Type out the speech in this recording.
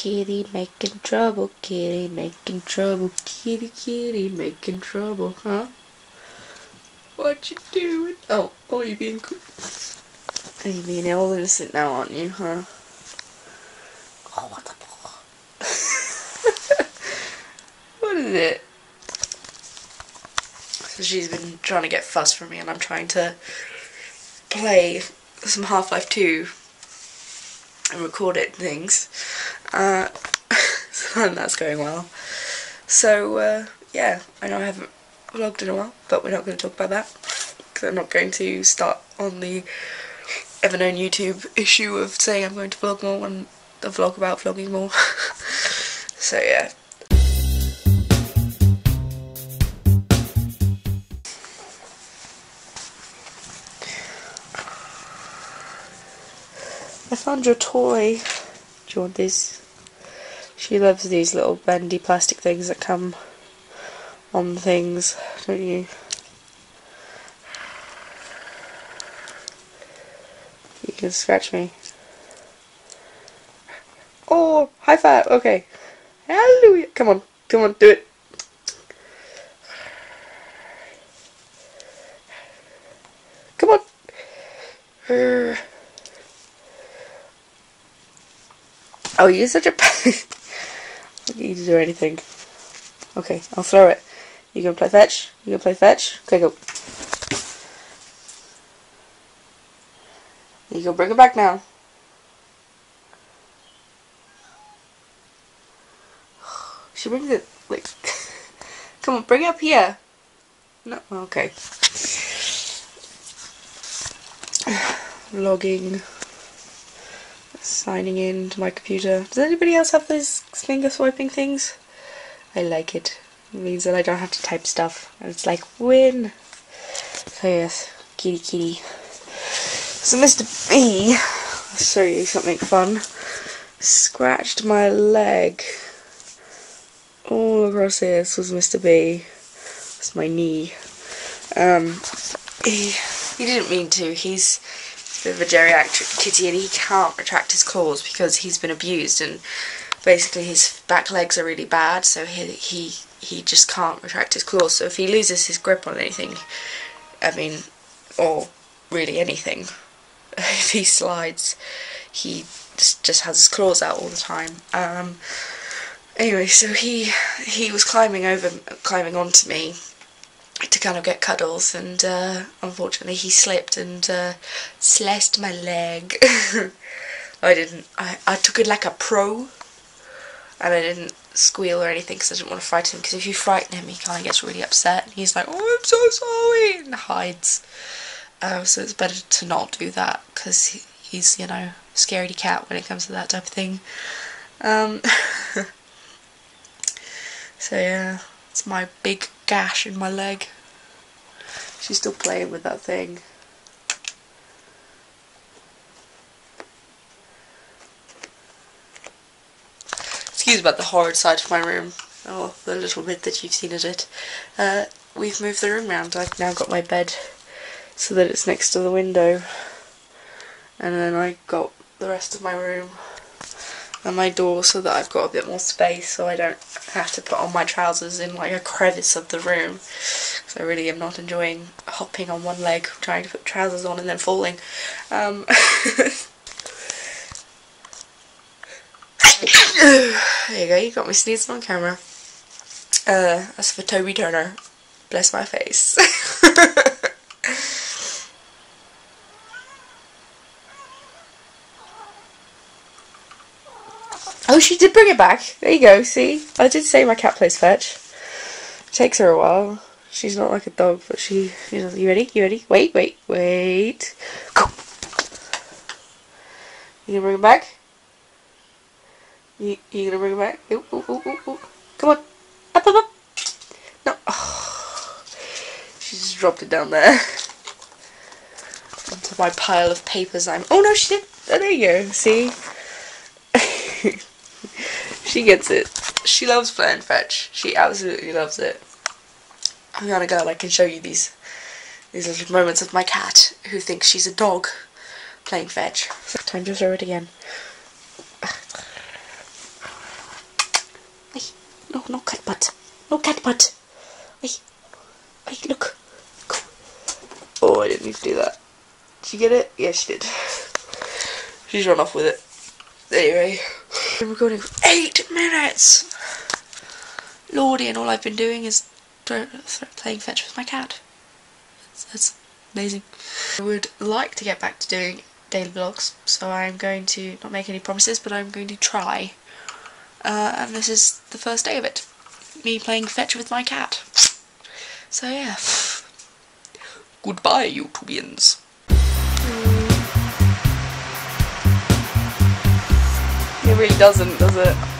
kitty making trouble, kitty making trouble, kitty kitty making trouble, huh? What you doing? Oh, oh, you being cool. You being all innocent now, aren't you, huh? Oh, what the fuck? What is it? So she's been trying to get fuss from me and I'm trying to play some Half-Life 2 and record it things. Uh, and that's going well. So, uh, yeah, I know I haven't vlogged in a while, but we're not going to talk about that. Because I'm not going to start on the ever known YouTube issue of saying I'm going to vlog more when the vlog about vlogging more. so, yeah. I found your toy. Do you want this? She loves these little bendy plastic things that come on things, don't you? You can scratch me. Oh, high five. Okay. Hallelujah. Come on. Come on, do it. Come on. Oh, you're such a need to do anything. Okay, I'll throw it. You gonna play fetch? You gonna play fetch? Okay, go. You go bring it back now. She brings it like Come on, bring it up here. No okay. Logging signing in to my computer. Does anybody else have those finger swiping things? I like it. It means that I don't have to type stuff. And it's like, win! So yes, kitty kitty. So Mr. B, I'll show you something fun, scratched my leg all across here. This was Mr. B. It's my knee. Um, he, he didn't mean to. He's bit of a geriatric kitty and he can't retract his claws because he's been abused and basically his back legs are really bad so he he he just can't retract his claws so if he loses his grip on anything I mean or really anything if he slides he just has his claws out all the time. Um anyway so he he was climbing over climbing onto me to kind of get cuddles and uh, unfortunately he slipped and uh, sliced my leg. I didn't, I, I took it like a pro and I didn't squeal or anything because I didn't want to frighten him because if you frighten him he kind of gets really upset and he's like oh I'm so sorry and hides. Uh, so it's better to not do that because he, he's you know scaredy cat when it comes to that type of thing. Um, so yeah, it's my big gash in my leg. She's still playing with that thing. Excuse about the horrid side of my room. Oh, the little bit that you've seen of it. Uh, we've moved the room around. I've now got my bed so that it's next to the window. And then I got the rest of my room and my door so that I've got a bit more space so I don't have to put on my trousers in like a crevice of the room. Because I really am not enjoying hopping on one leg trying to put trousers on and then falling. Um, there you go you got me sneezing on camera. Uh, that's for Toby Turner bless my face Oh, she did bring it back. There you go, see? I did say my cat plays fetch. It takes her a while. She's not like a dog, but she, you know, you ready? You ready? Wait, wait, wait. Go! You gonna bring it back? You, you gonna bring it back? Ooh, ooh, ooh. Come on. Up, up, up. No. Oh. She just dropped it down there. Onto my pile of papers I'm... Oh, no, she did. Oh, there you go. See? She gets it. She loves playing fetch. She absolutely loves it. I'm gonna go I can show you these these little moments of my cat who thinks she's a dog playing fetch. Time to throw it again. no, no cat butt. No cat butt. Wait, wait, look. Oh, I didn't need to do that. Did you get it? Yes, she did. She's run off with it. Anyway, I'm recording for eight minutes. Lordy, and all I've been doing is playing fetch with my cat. That's, that's amazing. I would like to get back to doing daily vlogs, so I'm going to not make any promises, but I'm going to try. Uh, and this is the first day of it. Me playing fetch with my cat. So yeah. Goodbye, YouTubians. Really doesn't, does it?